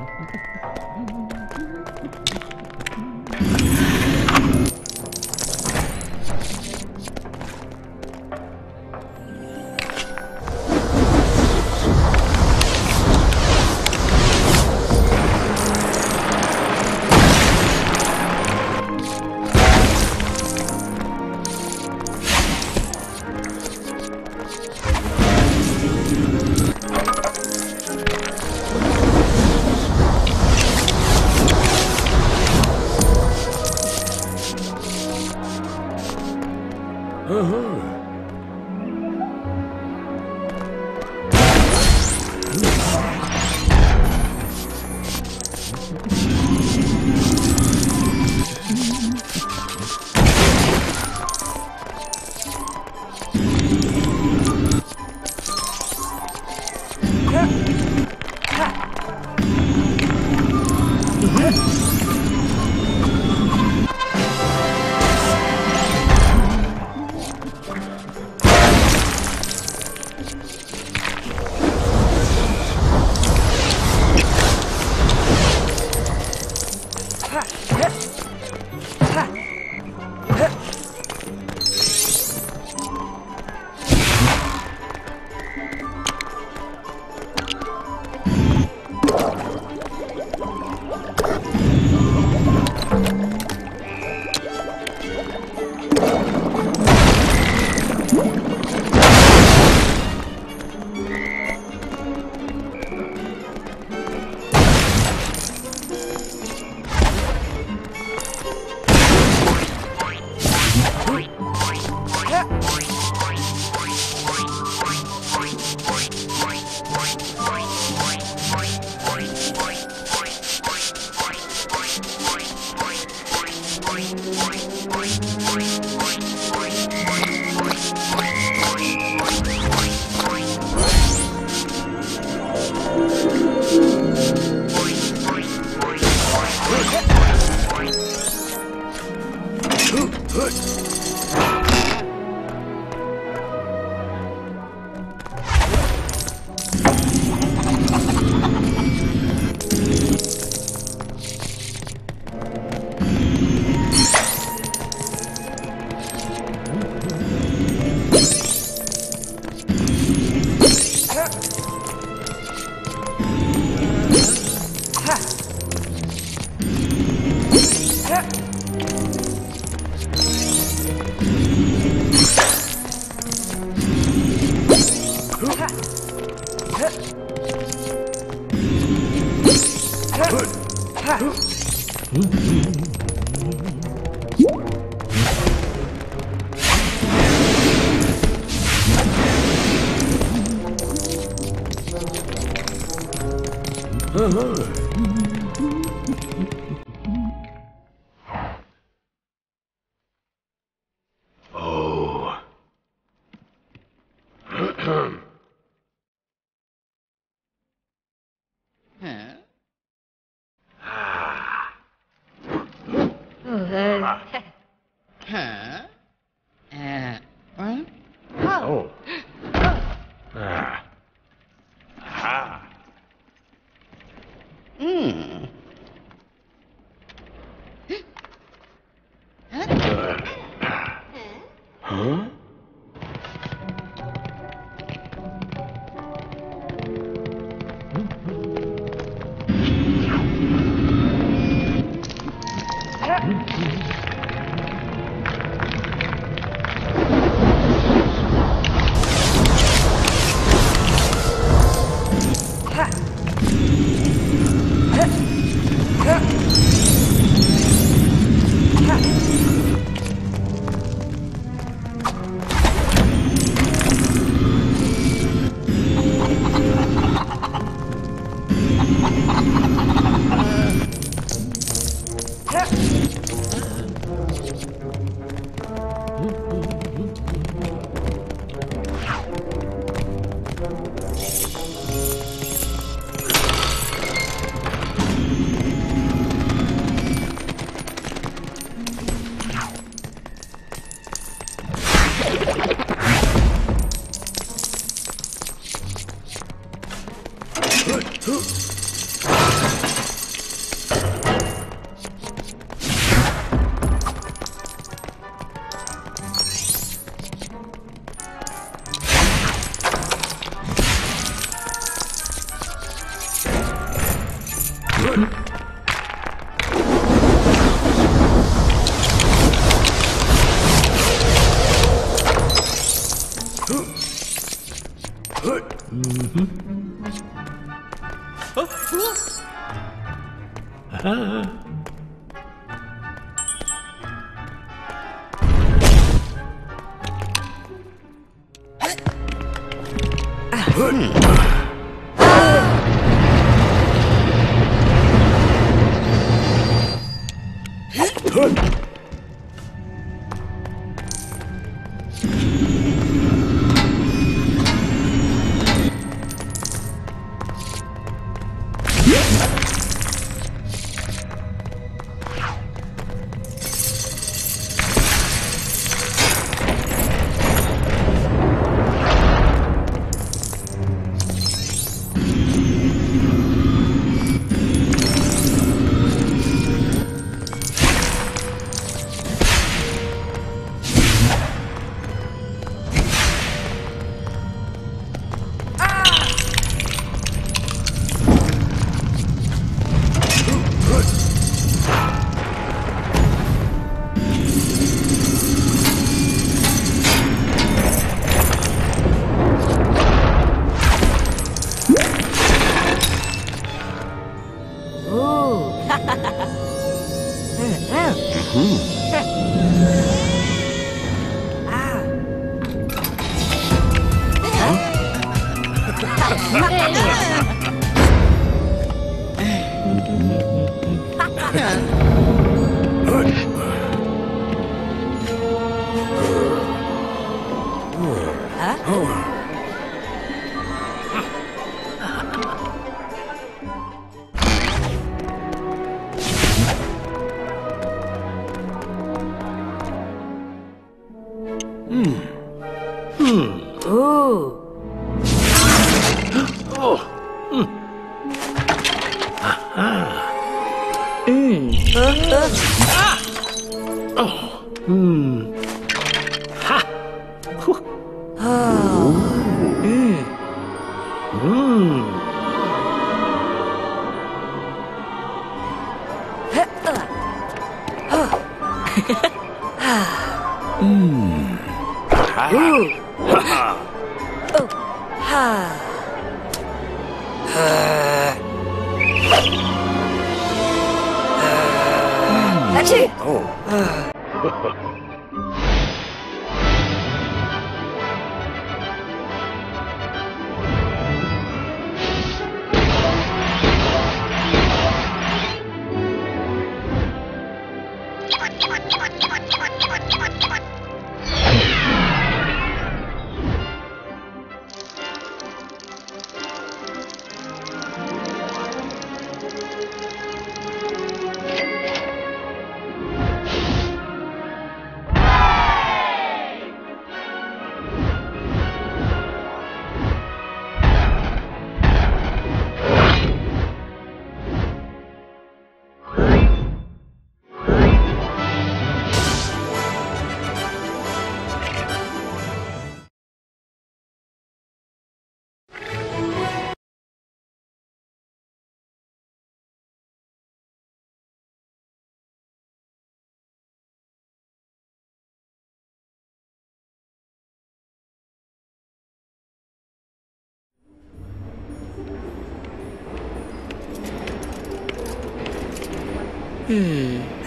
Mm-hmm. Ajá. you. Oh. Huh?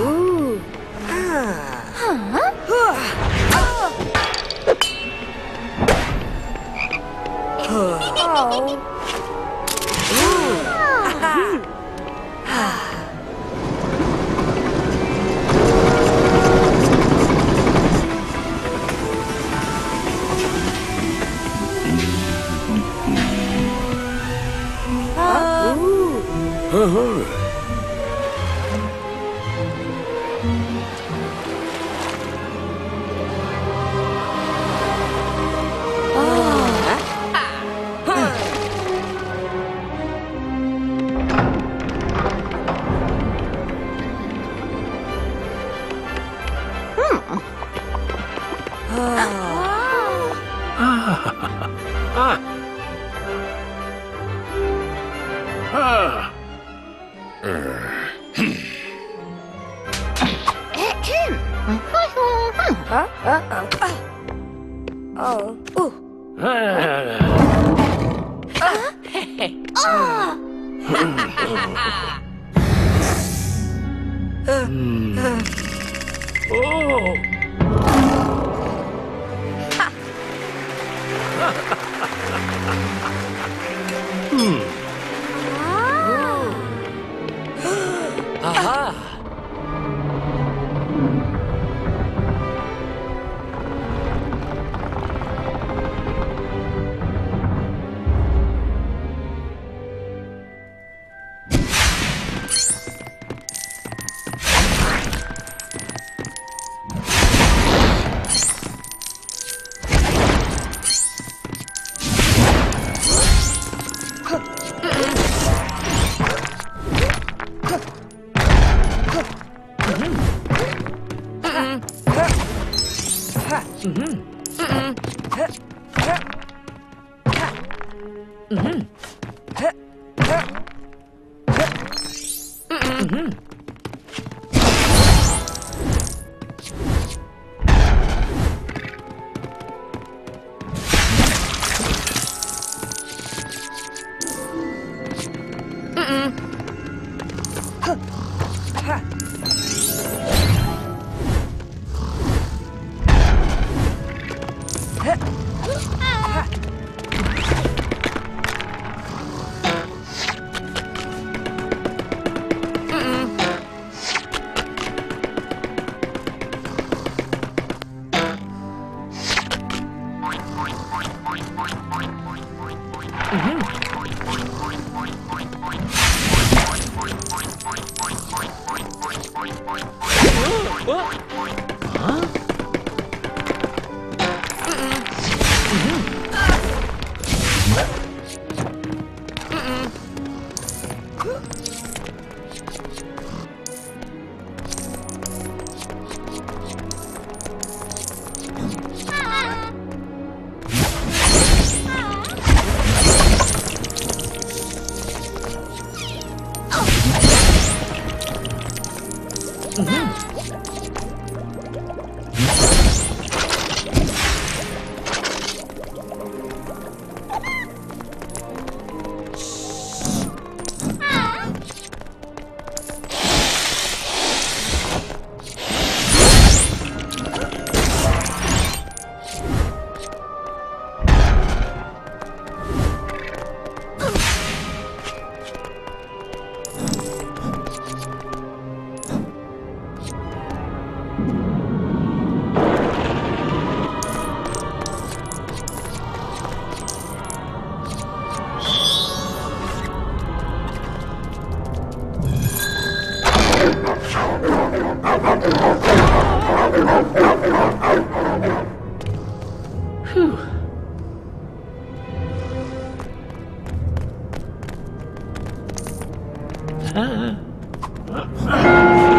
Ooh. 哈！Hmm. Mm-mm. Mm-hmm. 嗯嗯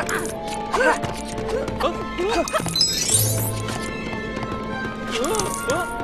啊！啊！啊！啊！啊！啊！